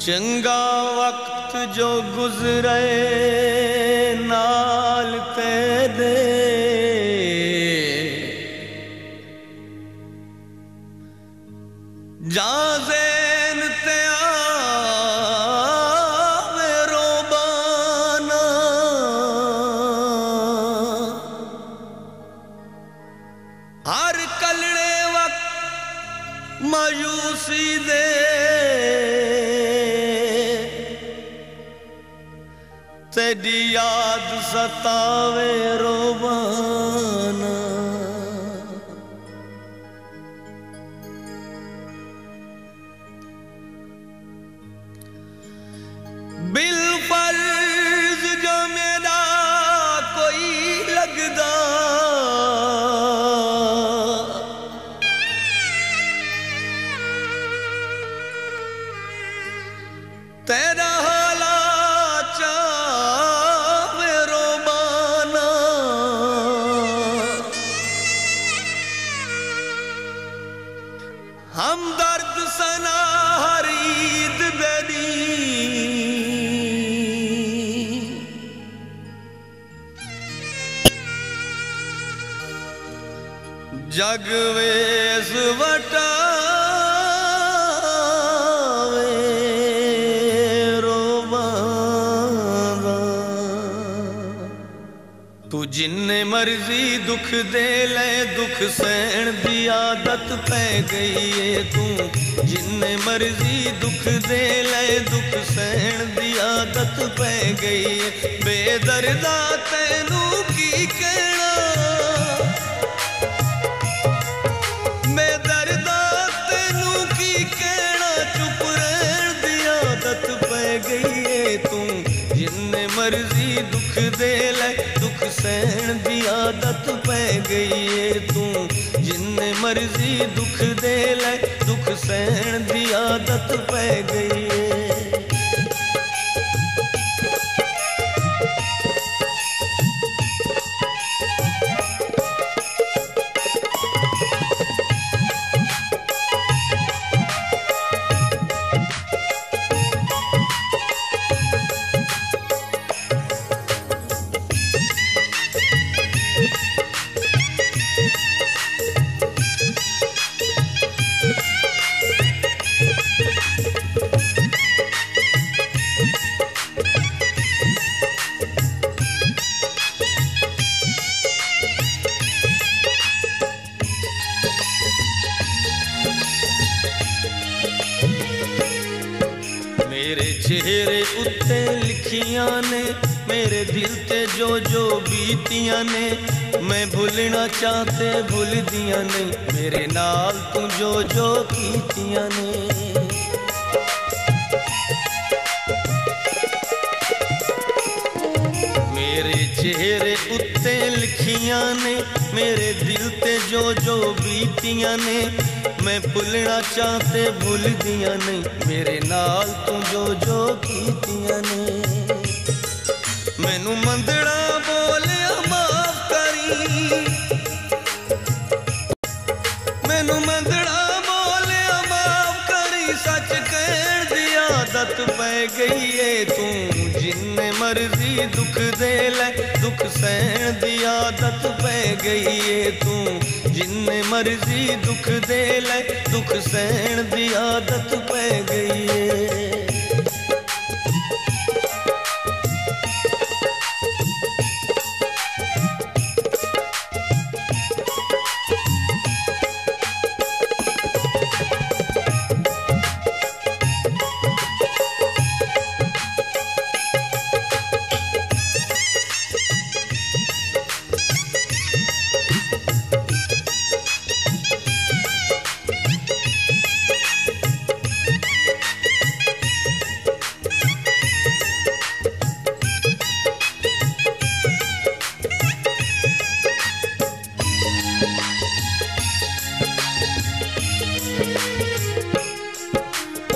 चंगा वक्त जो गुजरे नाल दे। जा तेरी याद सतावे रोबाना बिल फर्ज जो मेरा कोई लगदा हम दर्द सना हर ईद बेदी जग वेस वटावे जिन्ने मर्ज़ी दुख दे ले, दुख सहन दी आदत पै गई है तू। जिन्ने मर्ज़ी दुख दे ले, दुख सहन दी आदत पै गई है। बेदरदा तेनू की कहना सहन आदत पै गई है तू। जिन्ने मर्ज़ी दुख दे ले, दुख सहन दी आदत पै गई है। बीतियाँ ने, मेरे दिल से जो जो बीतिया ने, मैं भूलना चाहते भूल दिया ने मेरे नाल तू जो जो कीतिया ने। चेहरे उत्ते लिखिया ने, मेरे दिल से जो जो बीतिया ने, मैं भूलना चाहते भूल दिया नहीं, मेरे नाल तू जो जो कीतिया ने। तू मंदड़ा बोलिया माफ़ करी। मैनू मंदड़ा बोलिया माफ़ करी। सच कह दी आदत पै गई है तू। जिन्ने मर्ज़ी दुख दे ले, दुख सहन की आदत पै गई है तू। जिन्ने मर्ज़ी दुख दे ले, दुख सहन की आदत पै गई है।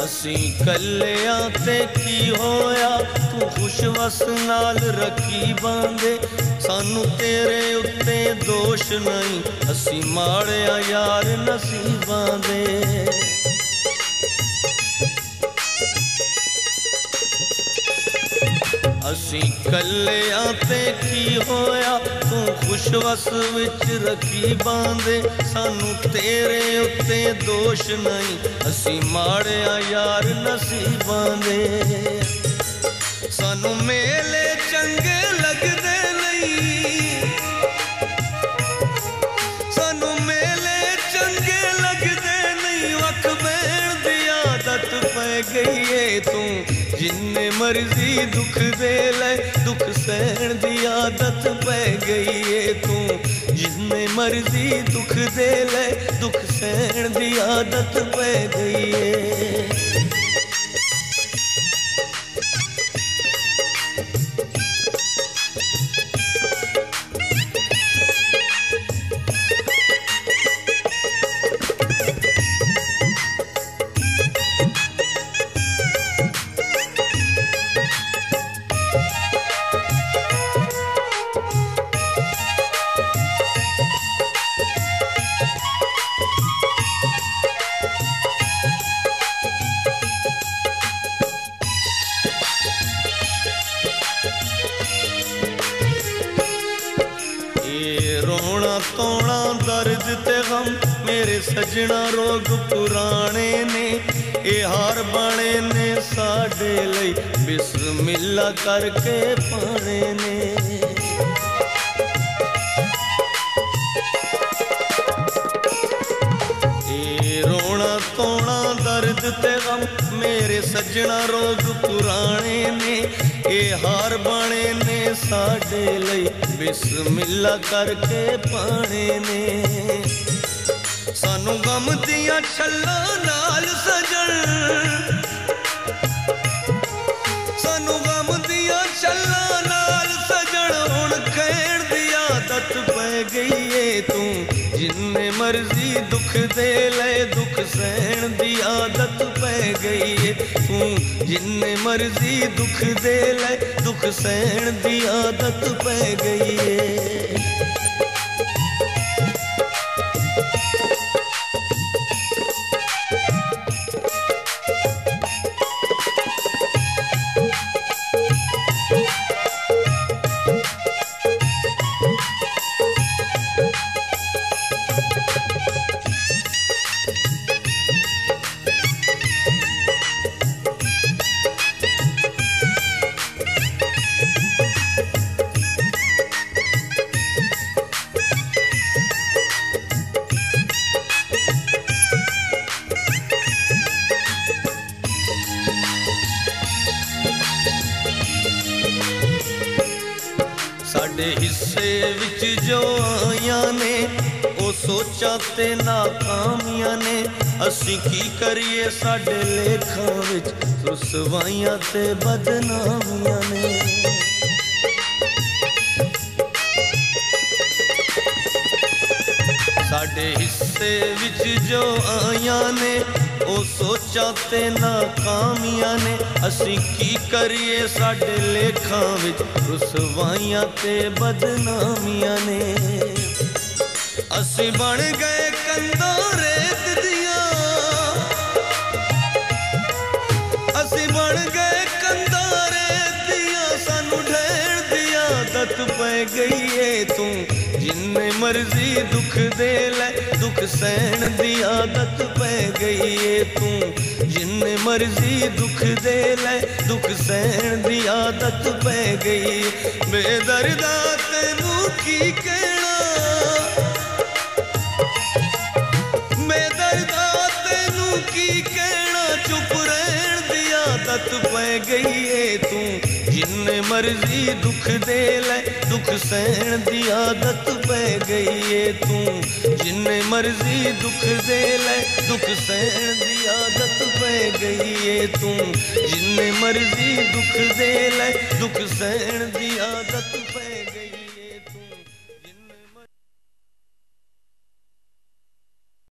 ਅਸੀਂ ਕੱਲਿਆਂ ਤੇ ਕੀ ਹੋਇਆ? ਤੂੰ ਖੁਸ਼ਵਸ ਨਾਲ ਰੱਖੀ ਬਾਂਦੇ। ਸਾਨੂੰ ਤੇਰੇ ਉੱਤੇ ਦੋਸ਼ ਨਹੀਂ। ਅਸੀਂ ਮਾੜਿਆ ਯਾਰ ਨਸੀਬਾਂ ਦੇ। ਕੱਲਿਆਂ ਤੇ ਕੀ ਹੋਇਆ? ਤੂੰ ਖੁਸ਼ਵਸ ਵਿੱਚ ਰੱਖੀ ਬਾਂਦੇ। ਸਾਨੂੰ ਤੇਰੇ ਉੱਤੇ ਦੋਸ਼ ਨਹੀਂ। ਅਸੀਂ ਮਾੜਿਆ ਯਾਰ ਨਸੀਬਾਂ ਦੇ। मर्ज़ी, दुख दे दुख सहन दी आदत पै गई है तू। जिसने मर्ज़ी, दुख दे ले दुख सहन दी आदत पै गई है। ਰੋਣਾ ਤੋਣਾ ਦਰਦ ਤੇ ਗਮ ਮੇਰੇ ਸਜਣਾ ਰੋਗ ਪੁਰਾਣੇ ਨੇ ਇਹ ਹਾਰ ਬਾਣੇ ਨੇ ਸਾਡੇ ਲਈ ਬਿਸਮਿਲ੍ਲਾ ਕਰਕੇ ਪਾਣੇ ਨੇ ਇਹ ਰੋਣਾ ਤੋਣਾ ਦਰਦ ਤੇ ਗਮ ਮੇਰੇ ਸੱਜਣਾ ਰੋਗ ਪੁਰਾਣੇ ਨੇ ਇਹ ਹਾਰ ਬਾਣੇ ਨੇ ਸਾਡੇ ਲਈ ਬਿਸਮਿਲ੍ਲਾ ਕਰਕੇ ਪਾਣੇ ਨੇ। ਸਾਨੂੰ ਗਮ ਦੀਆਂ ਛੱਲਾਂ ਨਾਲ ਸਜਣ। ਸਾਨੂੰ ਗਮ ਦੀਆਂ ਛੱਲਾਂ ਨਾਲ ਸਜਣ, ਹੁਣ ਖੇਡ जिनने मर्ज़ी दुख दे ले, दुख सहन दी आदत पै गई है। तू जिनने मर्ज़ी दुख दे ले, दुख सहन दी आदत पै गई है। ਵਿੱਚ ਜੋ ਆਈਆਂ ਨੇ, ਉਹ ਸੋਚਾਂ ਤੇ ਨਾਕਾਮੀਆਂ ਨੇ। ਅਸੀਂ ਕੀ ਕਰੀਏ ਸਾਡੇ ਲੇਖਾਂ ਵਿੱਚ, ਰਸਵਾਈਆਂ ਤੇ ਬਦਨਾਮੀਆਂ ਨੇ। ਸਾਡੇ ਹਿੱਸੇ ਵਿੱਚ ਜੋ ਆਈਆਂ ਨੇ, ਉਹ ਸੋਚਾਂ ਤੇ ਨਾਕਾਮੀਆਂ ਨੇ। ਅਸੀਂ ਕੀ ਕਰੀਏ ਸਾਡੇ ਲੇਖਾਂ ਵਿੱਚ? ਰਸਵਾਈਆਂ ਤੇ ਬਦਨਾਮੀਆਂ ਨੇ। ਅਸੀਂ ਬਣ ਗਏ ਕੰਧਾਂ ਰੇਤ ਦੀਆਂ। ਅਸੀਂ ਬਣ ਗਏ ਕੰਧਾਂ ਰੇਤ ਦੀਆਂ। ਸਾਨੂੰ ਢੇਰ ਦੀਆਂ ਆਦਤ ਪੈ ਗਈ में मर्ज़ी दुख दे ले, दुख सहन दी आदत पै गई है तू। जिन्हें मर्ज़ी दुख दे ले, दुख सहन दी आदत पै गई बेदर्दा तेनू की कहना? बेदर्दा तेनू की कहना? चुप रहन दी आदत पै गई है। मर्ज़ी दुख दे ले, दुख सहन दी आदत पै गई है तू। जिन्ने मर्ज़ी दुख दे ले, दुख सहन दी आदत पै गई है तू। जिन्ने मर्ज़ी दुख दे ले, दुख सहन दी आदत पै